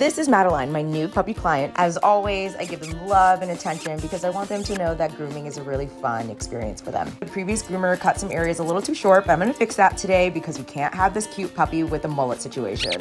This is Madeline, my new puppy client. As always, I give them love and attention because I want them to know that grooming is a really fun experience for them. The previous groomer cut some areas a little too short, but I'm gonna fix that today because we can't have this cute puppy with a mullet situation.